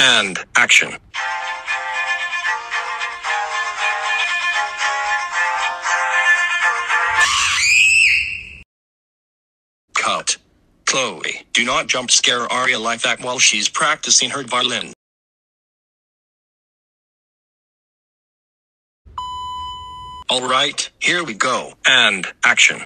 and action. Cut. Khloe, do not jump scare Aria like that while she's practicing her violin. Alright, here we go, and action.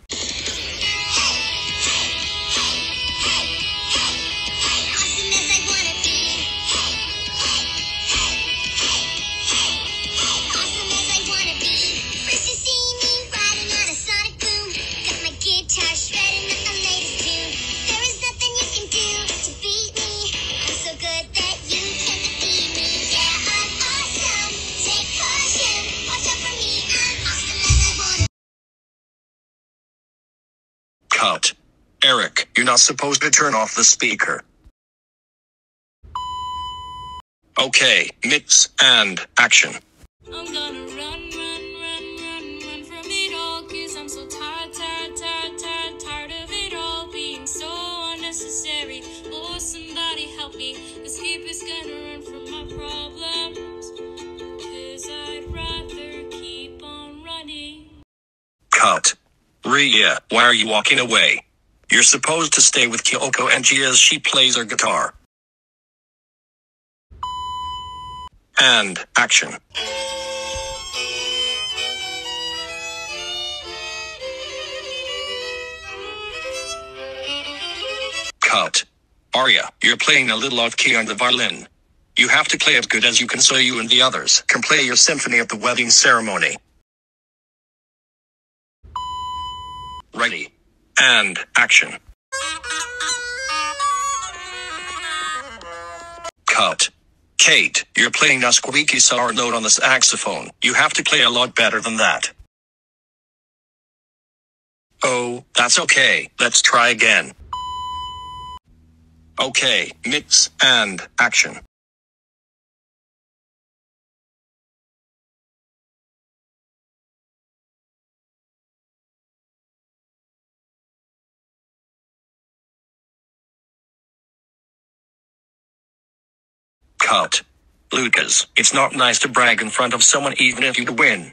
Cut. Eric, you're not supposed to turn off the speaker. Okay, mix and action. I'm gonna run, run, run, run, run from it all. Cause I'm so tired, tired, tired, tired, tired of it all being so unnecessary. Oh, somebody help me. Is gonna run from my problems. Ria, why are you walking away? You're supposed to stay with Kyoko and Gia as she plays her guitar. And action. Cut. Aria, you're playing a little off key on the violin. You have to play as good as you can so you and the others can play your symphony at the wedding ceremony. Ready. And action. Cut. Kate, you're playing a squeaky sour note on the saxophone. You have to play a lot better than that. Oh, that's okay. Let's try again. Okay, mix and action. Cut. Lukas, it's not nice to brag in front of someone even if you win.